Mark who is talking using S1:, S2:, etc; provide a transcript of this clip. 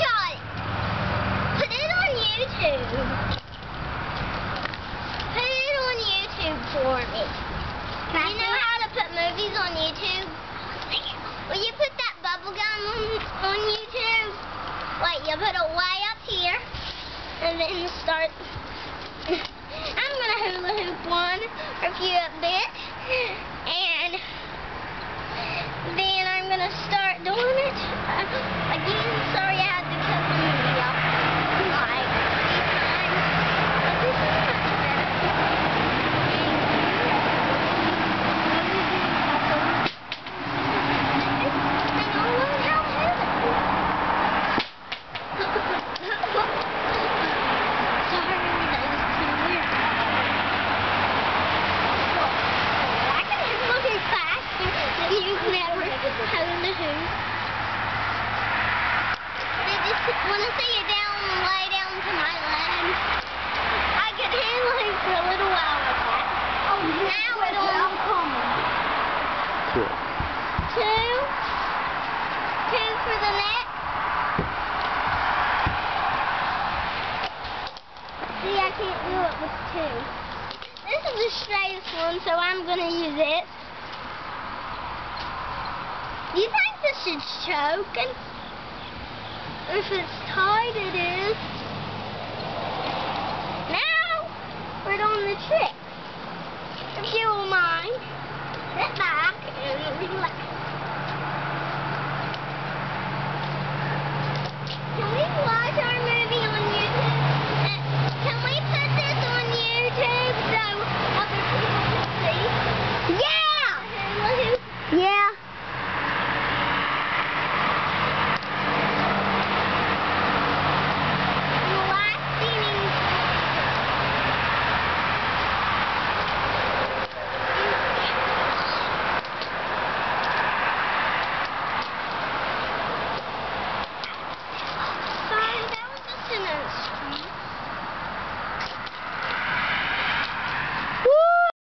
S1: it. Put it on YouTube. Put it on YouTube for me.
S2: Can
S1: you know how to put movies on YouTube? Will you put that bubble gum on, on YouTube? Wait, you put it way up here, and then start. I'm gonna hula hoop one for a few up bit, and then I'm gonna start Want to see it down and lay down to my leg? I could handle him for a little while like that. Oh, now it'll come.
S3: Cool.
S1: Two. Two for the net. See, I can't do it with two. This is the straightest one, so I'm going to use it. Do you think this is choking? If it's tight, it is. Now, we're on the trick.